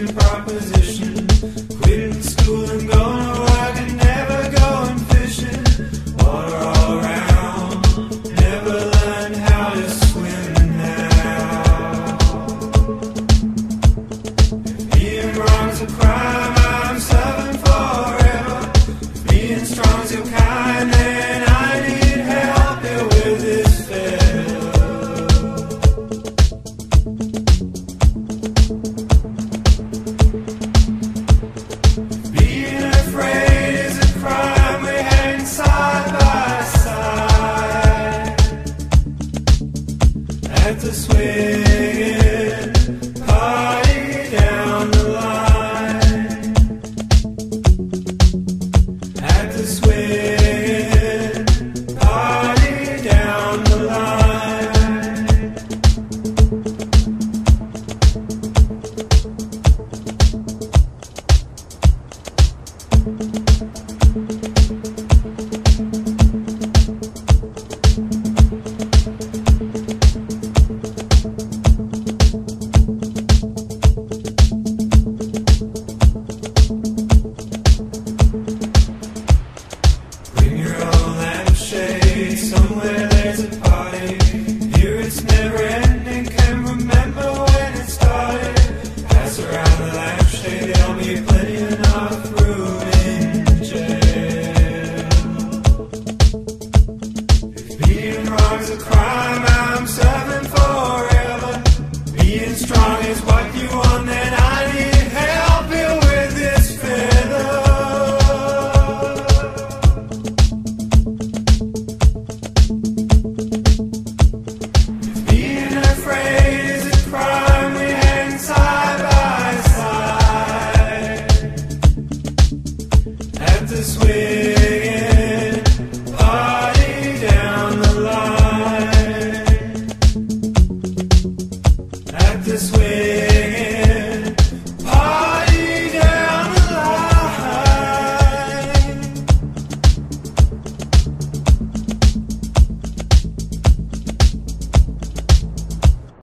proposition. Bye. where there's a party. you it's never ending, can remember when it started. Pass around the lampshade, there'll be plenty enough room in jail. If a crime, I'm serving forever. Being strong is this way.